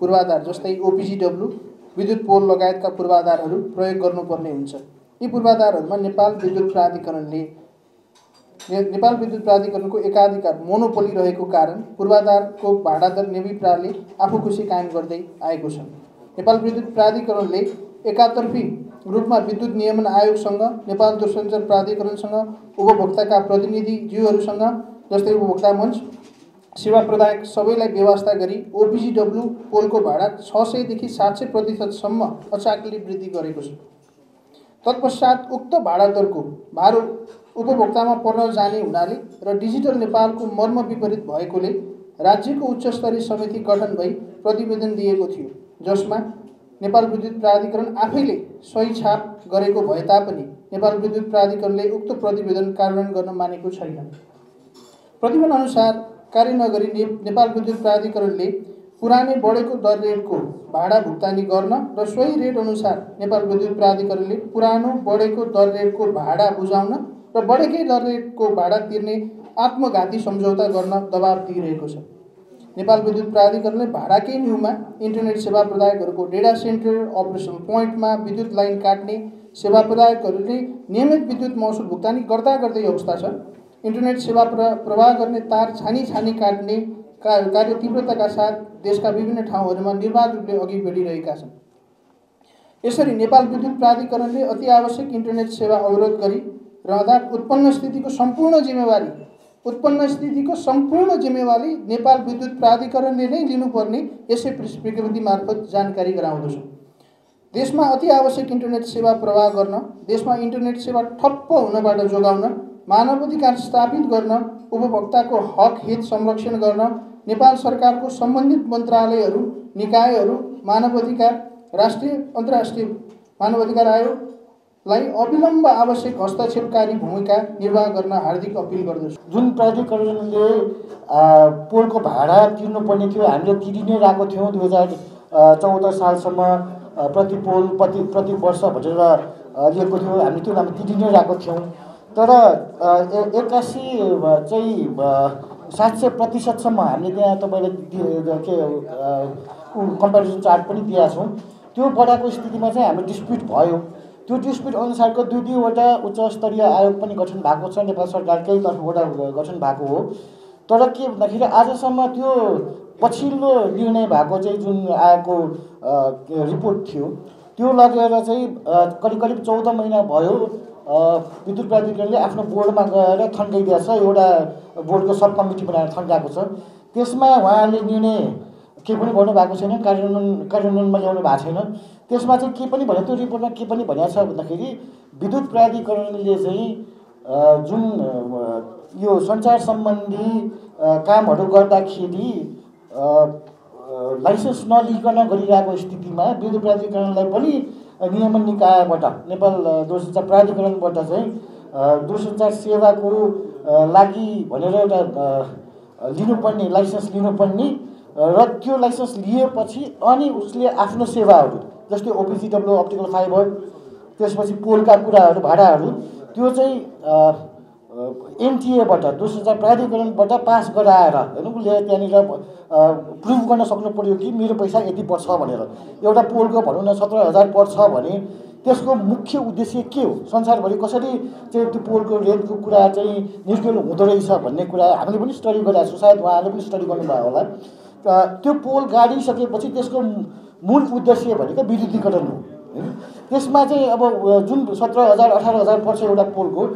पूर्वाधार जस्तै ओपिजिडब्लु विद्युत पोल लगायतका पूर्वाधारहरू प्रयोग गर्नुपर्ने हुन्छ। यी पूर्वाधारहरूमा नेपाल विद्युत प्राधिकरणले नेपाल विद्युत प्राधिकरणको एकाधिकार मोनोपोली रहेको कारण पूर्वाधारको भाडा दर नेविप्राले आफू खुसी कायम गर्दै आएको छ। नेपाल विद्युत प्राधिकरणले एकातर्फी रूपमा विद्युत नियमन आयोगसँग नेपाल दूरसञ्चार प्राधिकरणसँग उपभोक्ताका प्रतिनिधिज्यूहरूसँग जस्तै उपभोक्ता मञ्च सेवा प्रदायक सबैलाई व्यवस्था गरी ओपिजिडब्ल्यू पोलको भाडा छ सयदेखि सात सय प्रतिशतसम्म अचाकले वृद्धि गरेको छ। तत्पश्चात उक्त भाडा दरको भार उपभोक्तामा पर्न जाने हुनाले र डिजिटल नेपालको मर्म विपरीत भएकोले राज्यको उच्चस्तरीय समिति गठन भई प्रतिवेदन दिएको थियो जसमा नेपाल विद्युत प्राधिकरण आफैले सही छाप गरेको भए तापनि नेपाल विद्युत प्राधिकरणले उक्त प्रतिवेदन कार्यान्वयन गर्न मानेको छैन। प्रतिवेदन अनुसार कार्य नगरी ने, नेपाल विद्युत प्राधिकरणले पुरानै बढेको दर रेटको भाडा भुक्तानी गर्न र सोही रेट अनुसार नेपाल विद्युत प्राधिकरणले पुरानो बढेको दर रेटको भाडा बुझाउन र बढेकै दर रेटको भाडा तिर्ने आत्मघाती सम्झौता गर्न दबाब दिइरहेको छ। नेपाल विद्युत प्राधिकरणले भाडाकै न्युमा इन्टरनेट सेवा प्रदायकहरूको डेटा सेन्टर अपरेसन पोइन्टमा विद्युत लाइन काट्ने सेवा प्रदायकहरूले नियमित विद्युत महसुल भुक्तानी गर्दा गर्दै अवस्था छ। इन्टरनेट सेवा प्र प्रवाह गर्ने तार छानी छानी काट्ने कार्य तीव्रताका साथ देशका विभिन्न ठाउँहरूमा निर्वाध रूपले अघि बढिरहेका छन्। यसरी नेपाल विद्युत प्राधिकरणले अति आवश्यक इन्टरनेट सेवा अवरोध गरी रहँदा उत्पन्न स्थितिको सम्पूर्ण जिम्मेवारी उत्पन्न स्थितिको सम्पूर्ण जिम्मेवारी नेपाल विद्युत प्राधिकरणले नै लिनुपर्ने यसै विज्ञप्ति मार्फत जानकारी गराउँदछु। देशमा अति आवश्यक इन्टरनेट सेवा प्रवाह गर्न देशमा इन्टरनेट सेवा ठप्प हुनबाट जोगाउन मानवाधिकार स्थापित गर्न उपभोक्ताको हक हित संरक्षण गर्न नेपाल सरकारको सम्बन्धित मन्त्रालयहरू निकायहरू मानवाधिकार राष्ट्रिय अन्तर्राष्ट्रिय मानवाधिकार आयोगलाई अविलम्ब आवश्यक हस्तक्षेपकारी भूमिका निर्वाह गर्न हार्दिक अपिल गर्दछु। जुन प्राधिकरणले पोलको भाडा तिर्नुपर्ने थियो हामीले तिरि नै रहेको थियौँ दुई हजार चौध सालसम्म प्रति पोल प्रति प्रति वर्ष भनेर लिएको थियो। हामी त्यो हामी तिरि नै रहेको थियौँ। तर एक्कासी चाहिँ सात सय प्रतिशतसम्म हामीले त्यहाँ तपाईँले के कम्पेरिजन चार्ट पनि दिएका छौँ त्यो बढाएको स्थितिमा चाहिँ हाम्रो डिस्प्युट भयो। त्यो डिस्प्युट अनुसारको दुई दुईवटा उच्च स्तरीय आयोग पनि गठन भएको छ। नेपाल सरकारकै तर्फबाट गठन भएको हो। तर के भन्दाखेरि आजसम्म त्यो पछिल्लो निर्णय भएको चाहिँ जुन आएको रिपोर्ट थियो त्यो लगेर चाहिँ करिब करिब चौध महिना भयो। विद्युत प्राधिकरणले आफ्नो बोर्डमा गएर थन्काइदिएको छ एउटा बोर्डको सब कमिटी बनाएर थन्काएको छ। त्यसमा उहाँहरूले निर्णय केही पनि गर्नुभएको छैन कार्यान्वयन कार्यान्वयनमा ल्याउनु भएको छैन। त्यसमा चाहिँ के पनि भने त्यो रिपोर्टमा के पनि भनेको छ भन्दाखेरि विद्युत प्राधिकरणले चाहिँ जुन यो सञ्चार सम्बन्धी कामहरू गर्दाखेरि लाइसेन्स नलिकन गरिरहेको स्थितिमा विद्युत प्राधिकरणलाई पनि नियमन निकायबाट नेपाल दूरसञ्चार प्राधिकरणबाट चाहिँ दूरसञ्चार सेवाको लागि भनेर एउटा लिनुपर्ने लाइसेन्स लिनुपर्ने र त्यो लाइसेन्स लिएपछि अनि उसले आफ्नो सेवाहरू जस्तै ओपिजिडब्लु अप्टिकल फाइबर त्यसपछि पोलका कुराहरू भाडाहरू त्यो चाहिँ एनटिएबाट दूरसञ्चार प्राधिकरणबाट पास गराएर होइन उसले त्यहाँनिर प्रुभ गर्न सक्नु पऱ्यो कि मेरो पैसा यति पर्छ भनेर। एउटा पोलको भनौँ न सत्र हजार पर्छ भने त्यसको मुख्य उद्देश्य के हो? संसारभरि कसरी चाहिँ त्यो पोलको रेटको कुरा चाहिँ निर्गुल हुँदो रहेछ भन्ने कुरा हामीले पनि स्टडी गरेका छौँ सायद उहाँहरूले पनि स्टडी गर्नुभयो होला। त्यो पोल गाडिसकेपछि त्यसको मूल उद्देश्य भनेको विद्युतीकरण हो होइन। त्यसमा चाहिँ अब जुन सत्र हजार अठार हजार पर्छ एउटा पोलको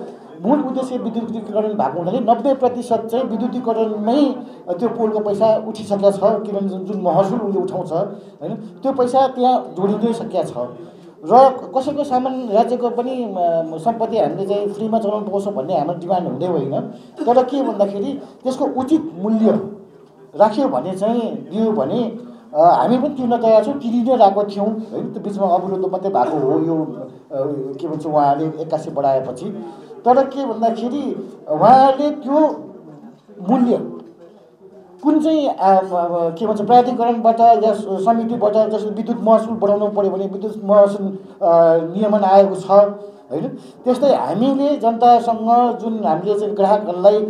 मूल उद्देश्य विद्युतीकरण भएको हुनाले नब्बे प्रतिशत चाहिँ विद्युतीकरणमै त्यो पोलको पैसा उठिसकेको छ किनभने जुन महसुल उसले उठाउँछ होइन? त्यो पैसा त्यहाँ जोडिँदै सकिया छ। र कसैको सामान राज्यको पनि सम्पत्ति हामीले चाहिँ फ्रीमा चलाउनु पाउँछौँ भन्ने हाम्रो डिमान्ड हुँदै होइन। तर के भन्दाखेरि त्यसको उचित मूल्य राख्यो भने चाहिँ दियो भने हामी पनि तिर्न तयार छौँ तिरि नै रहेको थियौँ होइन? त्यो बिचमा अवरोध मात्रै भएको हो यो के भन्छ उहाँले एक्कासी बढाएपछि। तर के भन्दाखेरि उहाँहरूले त्यो मूल्य कुन चाहिँ के भन्छ प्राधिकरणबाट या समितिबाट जस्तो विद्युत महसुल बढाउनु पऱ्यो भने विद्युत महसुल नियमन आएको छ होइन? त्यस्तै हामीले जनतासँग जुन हामीले चाहिँ ग्राहकहरूलाई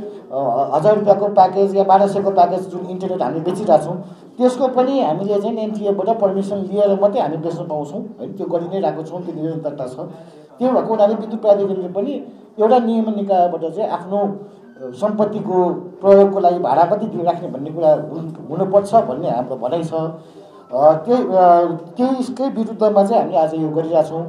हजार रुपियाँको प्याकेज या बाह्र सयको प्याकेज जुन इन्टरनेट हामी बेचिरहेको छौँ त्यसको पनि हामीले चाहिँ एनटिएबाट पर्मिसन लिएर मात्रै हामी बेच्न पाउँछौँ। होइन त्यो गरि नै रहेको छौँ त्यो निरन्तरता छ। त्यो भएको हुनाले विद्युत प्राधिकरणले पनि एउटा नियम निकायबाट चाहिँ आफ्नो सम्पत्तिको प्रयोगको लागि भाडा कति दिइराख्ने भन्ने कुरा हुन- हुनुपर्छ भन्ने हाम्रो भनाइ छ। त्यही त्यसकै विरुद्धमा चाहिँ हामी आज यो गरिरहेछौँ।